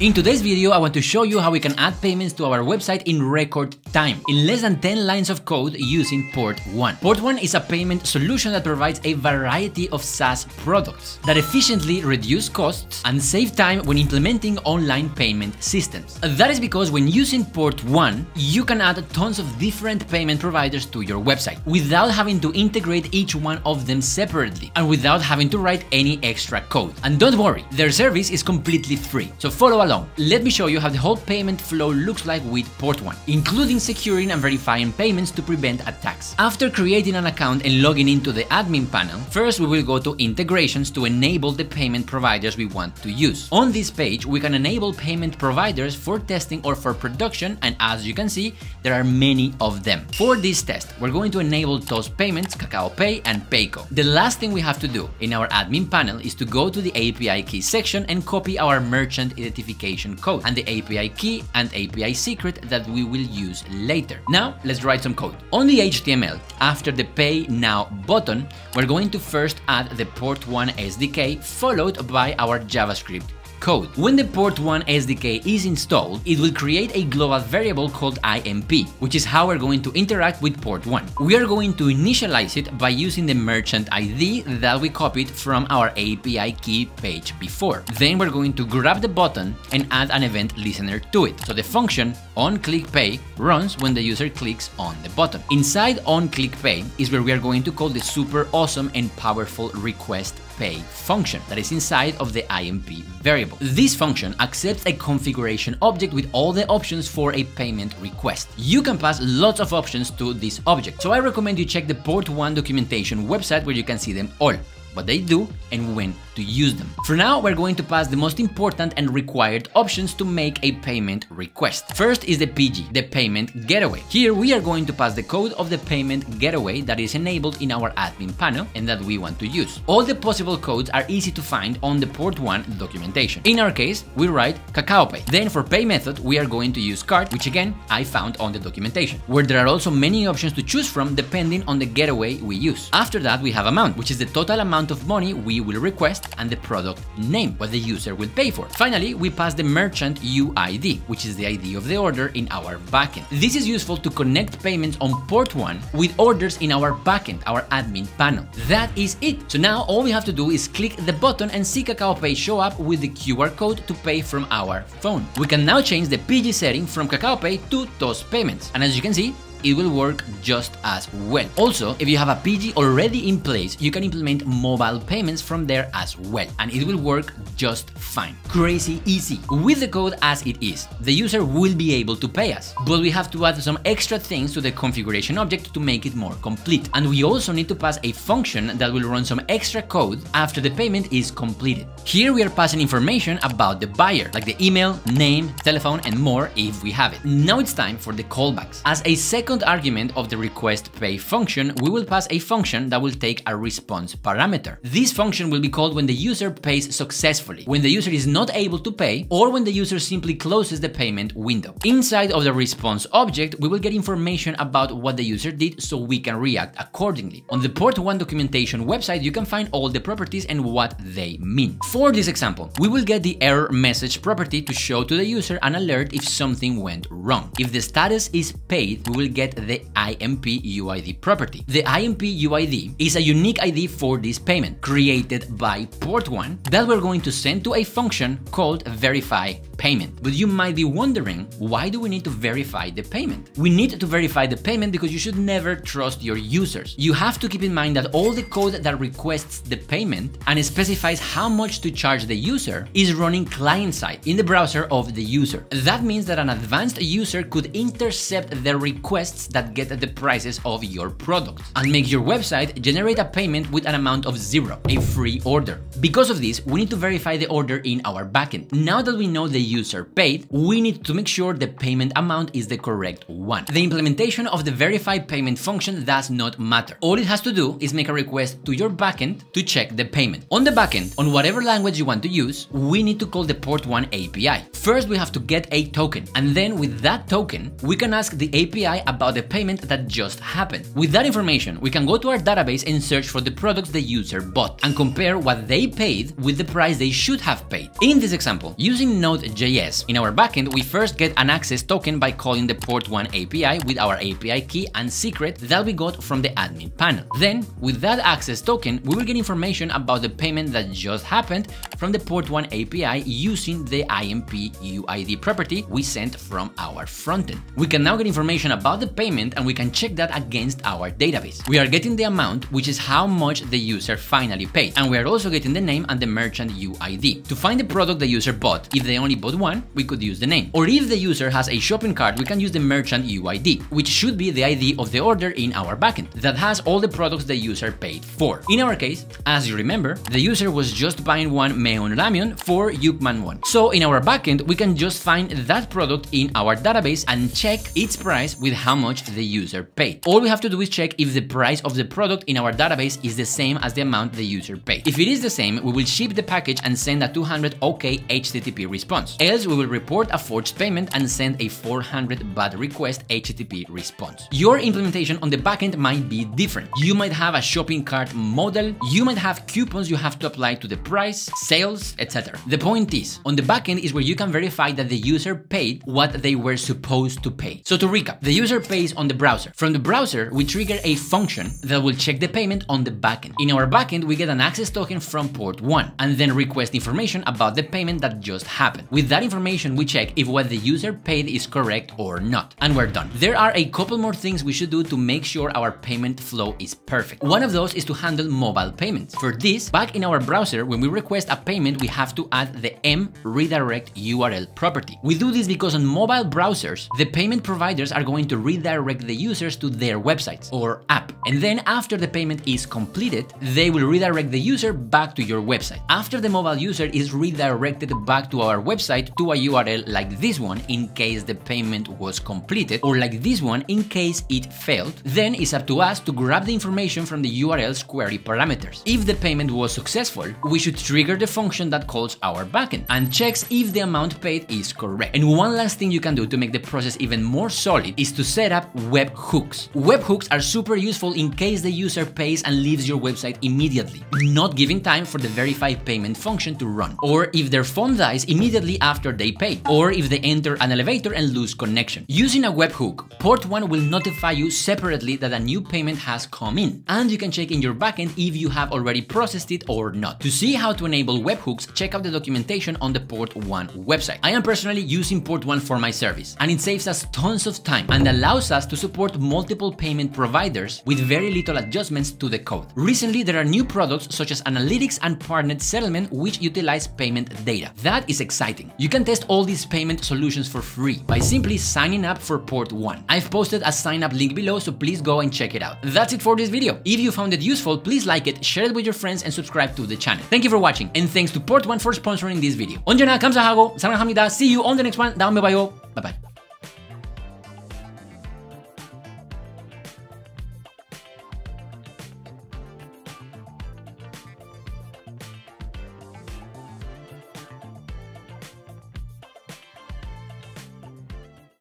In today's video, I want to show you how we can add payments to our website in record time, in less than 10 lines of code using PortOne. PortOne is a payment solution that provides a variety of SaaS products that efficiently reduce costs and save time when implementing online payment systems. That is because when using PortOne, you can add tons of different payment providers to your website without having to integrate each one of them separately and without having to write any extra code. And don't worry, their service is completely free, so follow along. Let me show you how the whole payment flow looks like with PortOne, including securing and verifying payments to prevent attacks. After creating an account and logging into the admin panel, first we will go to integrations to enable the payment providers we want to use. On this page, we can enable payment providers for testing or for production, and as you can see, there are many of them. For this test, we're going to enable Toss Payments, Kakao Pay, and Payco. The last thing we have to do in our admin panel is to go to the API key section and copy our merchant identification code and the API key and API secret that we will use later. Now, let's write some code. On the HTML, after the Pay Now button, we're going to first add the PortOne SDK followed by our JavaScript code. When the PortOne SDK is installed, it will create a global variable called IMP, which is how we're going to interact with PortOne. We are going to initialize it by using the merchant ID that we copied from our API key page before. Then we're going to grab the button and add an event listener to it. So the function onClickPay runs when the user clicks on the button. Inside onClickPay is where we are going to call the super awesome and powerful request pay function that is inside of the IMP variable. This function accepts a configuration object with all the options for a payment request. You can pass lots of options to this object, so I recommend you check the PortOne documentation website where you can see them all what they do and when to use them. For now, we're going to pass the most important and required options to make a payment request. First is the PG, the payment gateway. Here we are going to pass the code of the payment gateway that is enabled in our admin panel and that we want to use. All the possible codes are easy to find on the PortOne documentation. In our case, we write Kakao Pay. Then for pay method, we are going to use card, which again, I found on the documentation, where there are also many options to choose from depending on the gateway we use. After that, we have amount, which is the total amount of money we will request and the product name, what the user will pay for. Finally, we pass the merchant UID, which is the ID of the order in our backend. This is useful to connect payments on PortOne with orders in our backend, our admin panel. That is it. So now all we have to do is click the button and see Kakao Pay show up with the QR code to pay from our phone. We can now change the PG setting from Kakao Pay to Toss Payments. And as you can see, it will work just as well. Also, if you have a PG already in place, you can implement mobile payments from there as well, and it will work just fine. Crazy easy. With the code as it is, the user will be able to pay us, but we have to add some extra things to the configuration object to make it more complete. And we also need to pass a function that will run some extra code after the payment is completed. Here we are passing information about the buyer, like the email, name, telephone, and more if we have it. Now it's time for the callbacks. As a second second argument of the request pay function, we will pass a function that will take a response parameter. This function will be called when the user pays successfully, when the user is not able to pay, or when the user simply closes the payment window. Inside of the response object, we will get information about what the user did so we can react accordingly. On the PortOne documentation website, you can find all the properties and what they mean. For this example, we will get the error message property to show to the user an alert if something went wrong. If the status is paid, we will get get the IMP UID property. The IMP UID is a unique ID for this payment created by PortOne that we're going to send to a function called verify payment. But you might be wondering, why do we need to verify the payment? We need to verify the payment because you should never trust your users. You have to keep in mind that all the code that requests the payment and specifies how much to charge the user is running client-side in the browser of the user. That means that an advanced user could intercept the requests that get the prices of your product and make your website generate a payment with an amount of zero, a free order. Because of this, we need to verify the order in our backend. Now that we know the user paid, we need to make sure the payment amount is the correct one. The implementation of the verify payment function does not matter. All it has to do is make a request to your backend to check the payment. On the backend, on whatever language you want to use, we need to call the PortOne API. First, we have to get a token, and then with that token, we can ask the API about the payment that just happened. With that information, we can go to our database and search for the products the user bought and compare what they paid with the price they should have paid. In this example, using Node.js, in our backend, we first get an access token by calling the PortOne API with our API key and secret that we got from the admin panel. Then, with that access token, we will get information about the payment that just happened from the PortOne API using the IMP UID property we sent from our frontend. We can now get information about the payment and we can check that against our database. We are getting the amount, which is how much the user finally paid, and we are also getting the name and the merchant UID. To find the product the user bought, if they only bought one, we could use the name. Or if the user has a shopping cart, we can use the merchant UID, which should be the ID of the order in our backend that has all the products the user paid for. In our case, as you remember, the user was just buying one Meon Ramion for Yukman 1. So in our backend, we can just find that product in our database and check its price with how much the user paid. All we have to do is check if the price of the product in our database is the same as the amount the user paid. If it is the same, we will ship the package and send a 200 OK HTTP response. Else, we will report a forged payment and send a 400 bad request HTTP response. Your implementation on the backend might be different. You might have a shopping cart model, you might have coupons you have to apply to the price, sales, etc. The point is, on the backend is where you can verify that the user paid what they were supposed to pay. So to recap, the user pays on the browser. From the browser, we trigger a function that will check the payment on the backend. In our backend, we get an access token from PortOne and then request information about the payment that just happened. With that information, we check if what the user paid is correct or not, and we're done. There are a couple more things we should do to make sure our payment flow is perfect. One of those is to handle mobile payments. For this, back in our browser, when we request a payment, we have to add the m redirect URL property. We do this because on mobile browsers, the payment providers are going to redirect the users to their websites or app. And then after the payment is completed, they will redirect the user back to your website. After the mobile user is redirected back to our website to a URL like this one in case the payment was completed or like this one in case it failed, then it's up to us to grab the information from the URL's query parameters. If the payment was successful, we should trigger the function that calls our backend and checks if the amount paid is correct. And one last thing you can do to make the process even more solid is to set up webhooks. Webhooks are super useful in case the user pays and leaves your website immediately, not giving time for the verify payment function to run, or if their phone dies immediately after they pay, or if they enter an elevator and lose connection. Using a webhook, PortOne will notify you separately that a new payment has come in, and you can check in your backend if you have already processed it or not. To see how to enable webhooks, check out the documentation on the PortOne website. I am personally using PortOne for my service, and it saves us tons of time and allows us to support multiple payment providers with very little adjustments to the code. Recently, there are new products such as Analytics and Partnered Settlement which utilize payment data. That is exciting. You can test all these payment solutions for free by simply signing up for PortOne. I've posted a sign up link below, so please go and check it out. That's it for this video. If you found it useful, please like it, share it with your friends, and subscribe to the channel. Thank you for watching, and thanks to Port One for sponsoring this video. On Kamsahago, Sarang Hamida, see you on the next one. Down bye. Bye bye.